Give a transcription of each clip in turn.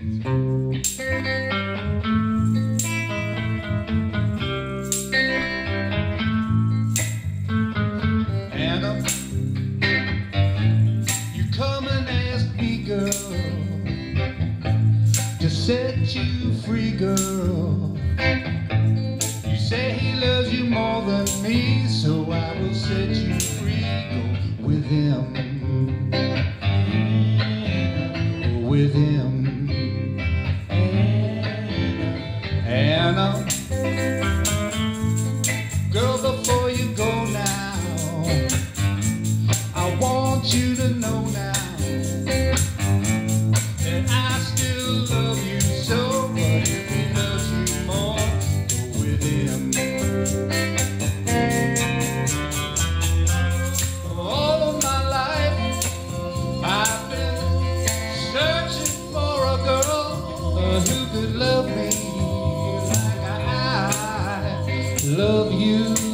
Anna, you come and ask me, girl, to set you free, girl. Who could love me like I love you.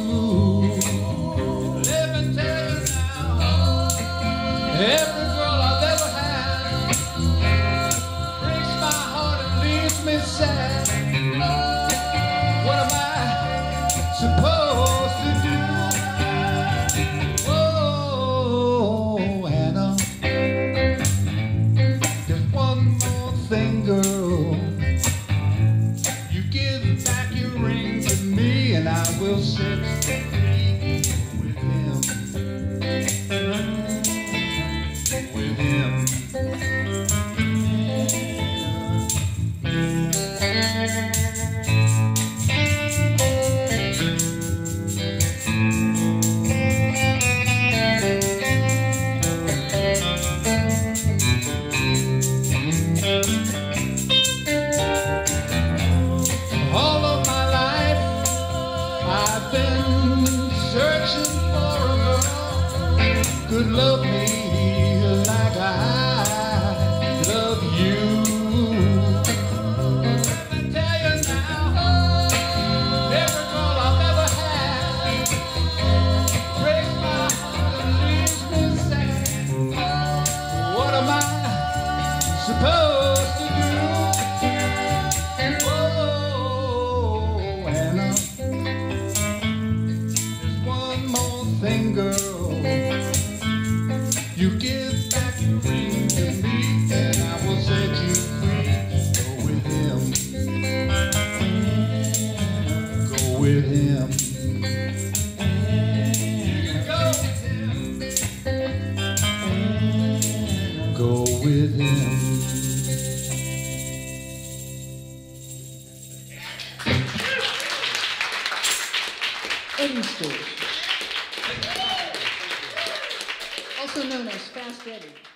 Thank you. Could love me like I love you. Tell you now, every girl I've ever had breaks my heart and leaves me sad. What am I supposed to do? Oh, Anna, one more thing, girl. You give back your ring to me, and I will set you free. Go with him. Go with him. Go with him. Eddie Stores. Also known as Fast Eddie.